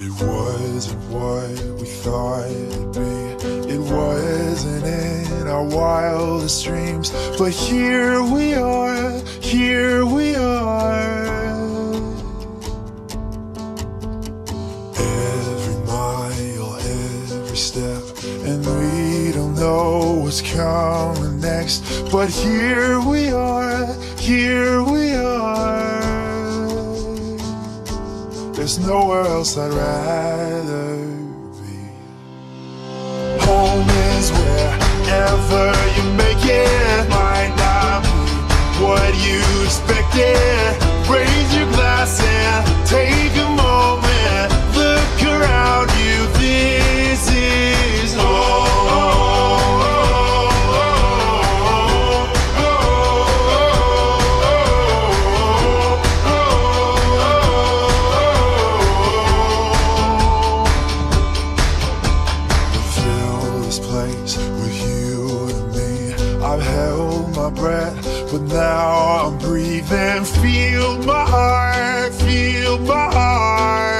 wasn't what we thought it'd be. It wasn't in our wildest dreams. But here we are, here we are. Every mile, every step, and we don't know what's coming next. But here we are, here we are. There's nowhere else I'd rather be. Home is wherever you make it. Might not be what you expected. Raise your glass this place with you and me. I've held my breath, but now I'm breathing. Feel my heart, feel my heart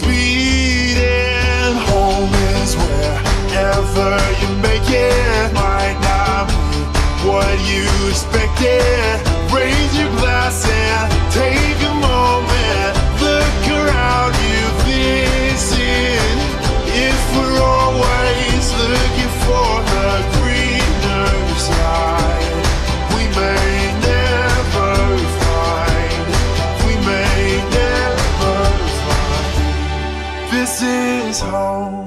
beating. Home is wherever you make it. Might not be what you expected. is home.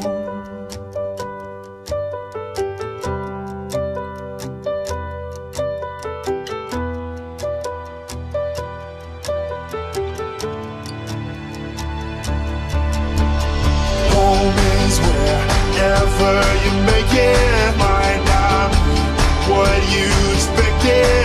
whatever you make it might not be what you expected.